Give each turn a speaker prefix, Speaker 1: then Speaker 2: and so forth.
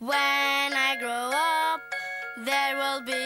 Speaker 1: When I grow up, there will be